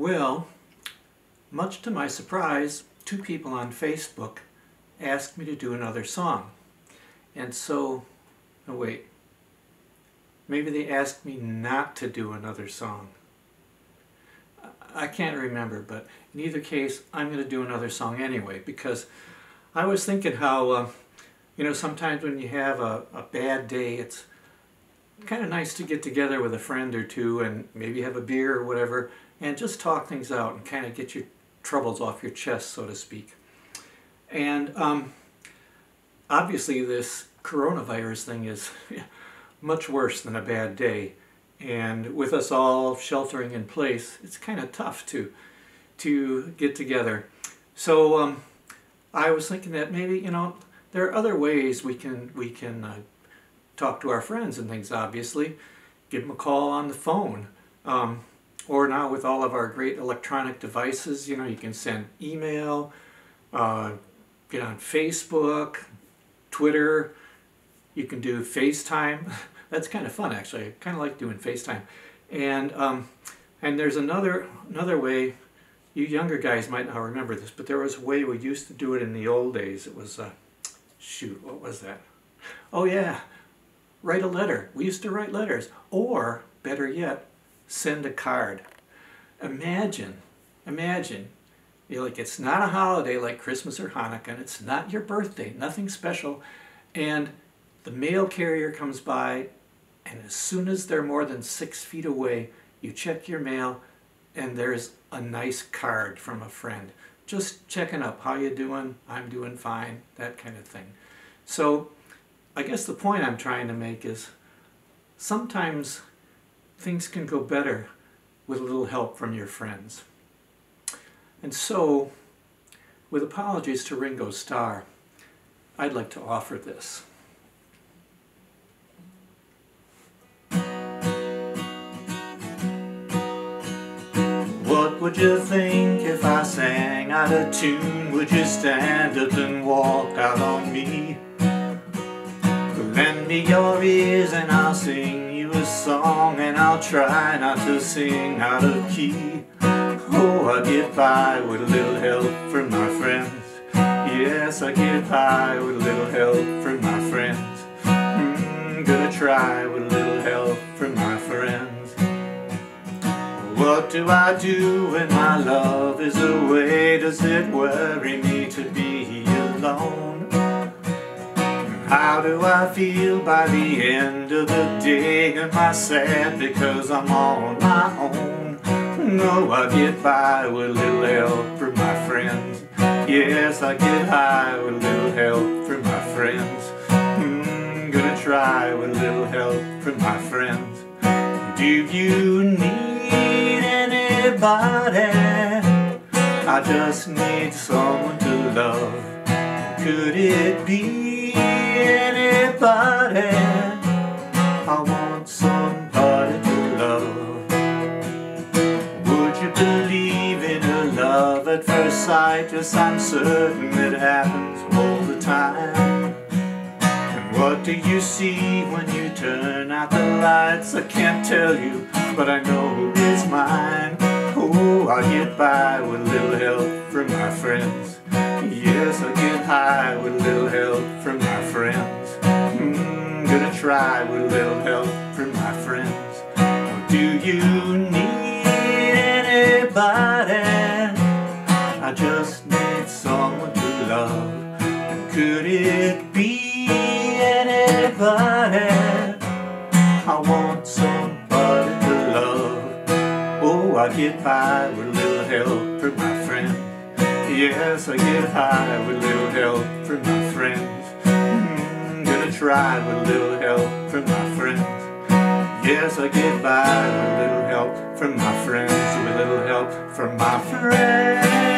Well, much to my surprise, two people on Facebook asked me to do another song. And so, oh wait, maybe they asked me not to do another song. I can't remember, but in either case, I'm going to do another song anyway because I was thinking how, uh, you know, sometimes when you have a, a bad day, it's kind of nice to get together with a friend or two and maybe have a beer or whatever and just talk things out and kind of get your troubles off your chest, so to speak. And um, obviously, this coronavirus thing is much worse than a bad day. And with us all sheltering in place, it's kind of tough to to get together. So um, I was thinking that maybe you know there are other ways we can we can uh, talk to our friends and things. Obviously, give them a call on the phone. Um, or now with all of our great electronic devices, you know, you can send email, uh, get on Facebook, Twitter, you can do FaceTime. That's kind of fun actually. I kind of like doing FaceTime. And um, and there's another another way. You younger guys might not remember this, but there was a way we used to do it in the old days. It was uh, shoot, what was that? Oh yeah, write a letter. We used to write letters, or better yet, send a card. Imagine, imagine, you're like it's not a holiday like Christmas or Hanukkah, and it's not your birthday, nothing special, and the mail carrier comes by, and as soon as they're more than six feet away, you check your mail, and there's a nice card from a friend. Just checking up, how you doing? I'm doing fine, that kind of thing. So I guess the point I'm trying to make is sometimes things can go better with a little help from your friends. And so, with apologies to Ringo Starr, I'd like to offer this. What would you think if I sang out of tune? Would you stand up and walk out on me? Lend me your ears and I'll sing song And I'll try not to sing out of key Oh, I get by with a little help from my friends Yes, I get by with a little help from my friends mm, Gonna try with a little help from my friends what do I do when my love is away? Does it worry me to be alone? How do I feel by the end of the day? Am I sad because I'm on my own? No, I get by with a little help from my friends. Yes, I get high with a little help from my friends. Mm, gonna try with a little help from my friends. Do you need anybody. I just need someone to love. Could it be at first sight? Yes, I'm certain it happens all the time. And what do you see when you turn out the lights? I can't tell you, but I know it's mine. Oh, I get by with little help from my friends. Yes, I get high with little help from my friends. Mm, gonna try with little help from my friends. Do you need anybody? Just need someone to love. Could it be anybody? I want somebody to love. Oh, I get by with a little help from my friends. Yes, I get high with a little help from my friends. Mm, gonna try with a little help from my friends. Yes, I get by with a little help from my friends. With a little help from my friends.